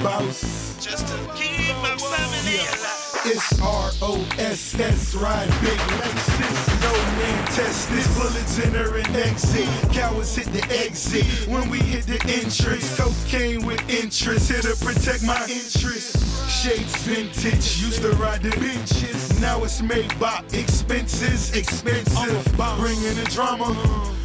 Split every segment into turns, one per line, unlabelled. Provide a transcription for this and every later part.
boss.
Just to keep my family alive.
It's R-O-S-S, ride big Lexus. No man test this. Bullets enter and exit. Cowards hit the exit. When we hit the entrance, cocaine with interest. Here to protect my interest. Shades vintage, used to ride the benches. Now it's made by expenses, expensive. Bringing the drama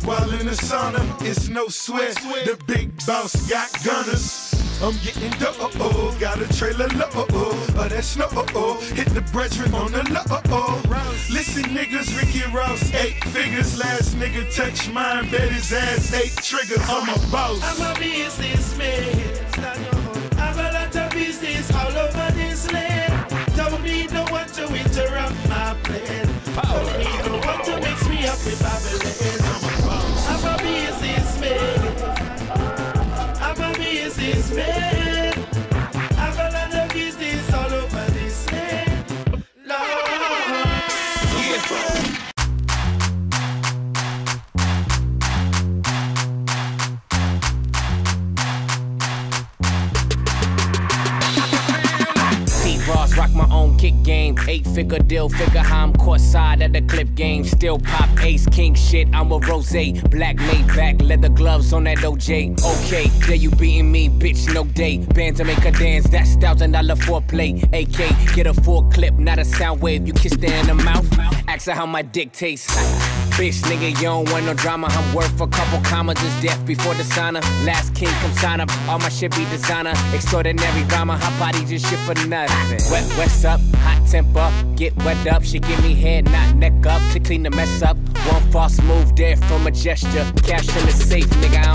while in the sauna. It's no sweat. The big boss got gunners. I'm getting dough, got a trailer low, oh, that's no, oh, hit the brethren on the low, Listen, niggas, Ricky Ross, eight figures, last nigga touch mine, bet his ass eight triggers. I'm a boss.
I'm a businessman. My
own kick game. Eight figure deal, figure how I'm caught side at the clip game. Still pop ace king shit. I'm a rose. Black made back, leather gloves on that OJ. Okay, there you beating me, bitch, no day. Band to make a dance, that's thousand dollar foreplay. AK, get a full clip, not a sound wave. You kiss her in the mouth. Ask her how my dick tastes. Bitch, nigga, you don't want no drama. I'm worth a couple commas, Just death before the sauna. Last king, come sign up. All my shit be designer. Extraordinary drama, hot body just shit for nothing. Wet, what's up? Hot temper, get wet up. She give me head, not neck up. To clean the mess up. One false move there from a gesture. Cash in the safe, nigga,